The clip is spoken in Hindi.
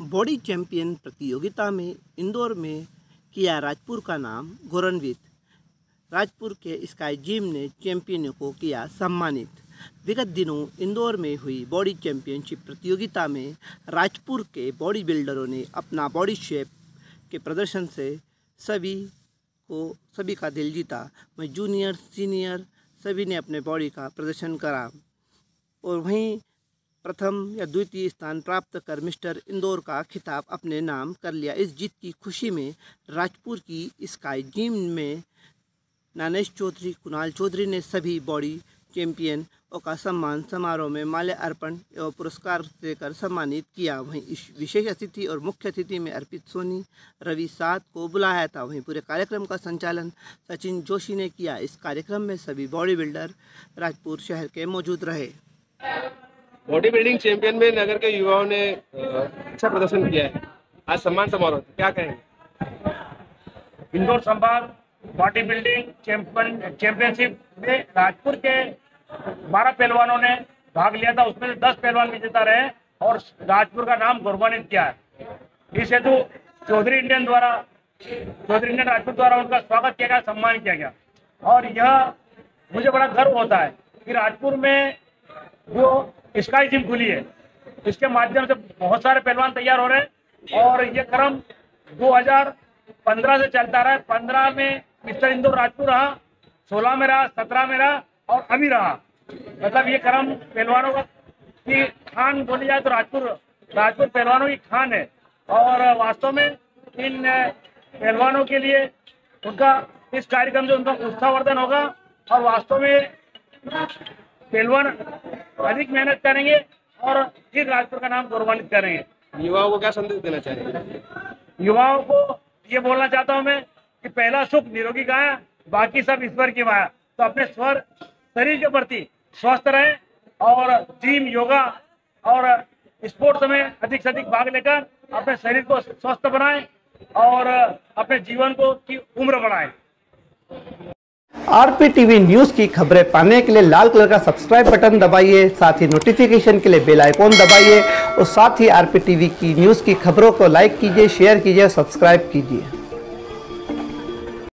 बॉडी चैंपियन प्रतियोगिता में इंदौर में किया राजपुर का नाम गौरवान्वित राजपुर के स्काई जिम ने चैंपियनों को किया सम्मानित। विगत दिनों इंदौर में हुई बॉडी चैंपियनशिप प्रतियोगिता में राजपुर के बॉडी बिल्डरों ने अपना बॉडी शेप के प्रदर्शन से सभी को, सभी का दिल जीता। वहीं जूनियर, सीनियर, सभी ने अपने बॉडी का प्रदर्शन करा और वहीं प्रथम या द्वितीय स्थान प्राप्त कर मिस्टर इंदौर का खिताब अपने नाम कर लिया। इस जीत की खुशी में राजपुर की स्काई जिम में नानेश चौधरी, कुणाल चौधरी ने सभी बॉडी चैंपियन का सम्मान समारोह में माल्य अर्पण एवं पुरस्कार देकर सम्मानित किया। वहीं इस विशेष अतिथि और मुख्य अतिथि में अर्पित सोनी रवि सात को बुलाया था। वहीं पूरे कार्यक्रम का संचालन सचिन जोशी ने किया। इस कार्यक्रम में सभी बॉडी बिल्डर राजपुर शहर के मौजूद रहे। बॉडी बिल्डिंग चैंपियन में नगर के युवाओं ने अच्छा प्रदर्शन किया है। आज सम्मान समारोह, क्या कहेंगे? इंदौर संभाग बॉडी बिल्डिंग चैंपियन चैंपियनशिप में राजपुर के 12 पहलवानों ने भाग लिया था। उसमें से 10 पहलवान विजेता रहे और राजपुर का नाम गौरवान्वित किया है। इस हेतु चौधरी इंडियन द्वारा, चौधरी इंडियन राजपुर द्वारा उनका स्वागत किया गया, सम्मान किया गया। और यह मुझे बड़ा गर्व होता है कि राजपुर में जो स्काई जिम खुली है। इसके माध्यम से बहुत सारे पहलवान तैयार हो रहे हैं और ये क्रम 2015 से चलता रहा है। पंद्रह में मिस्टर इंदौर राजपुर रहा, सोलह में रहा, सत्रह में रहा और अभी रहा। मतलब ये क्रम पहलवानों का की खान बोली जाए तो राजपुर राजपुर पहलवानों की खान है। और वास्तव में इन पहलवानों के लिए उनका इस कार्यक्रम से उनका उत्साहवर्धन होगा और वास्तव में पहलवान अधिक मेहनत करेंगे और फिर राजपुर का नाम गौरवान्वित करेंगे। युवाओं को क्या संदेश देना चाहिए? युवाओं को ये बोलना चाहता हूँ मैं कि पहला सुख निरोगी गाया बाकी सब ईश्वर की माया। तो अपने स्वर शरीर के प्रति स्वस्थ रहे और जिम योगा और स्पोर्ट्स में अधिक से अधिक भाग लेकर अपने शरीर को स्वस्थ बनाएँ और अपने जीवन को की उम्र बढ़ाएँ। आरपी टीवी न्यूज़ की खबरें पाने के लिए लाल कलर का सब्सक्राइब बटन दबाइए, साथ ही नोटिफिकेशन के लिए बेल आइकॉन दबाइए, और साथ ही आरपी टीवी की न्यूज़ की खबरों को लाइक कीजिए शेयर कीजिए सब्सक्राइब कीजिए।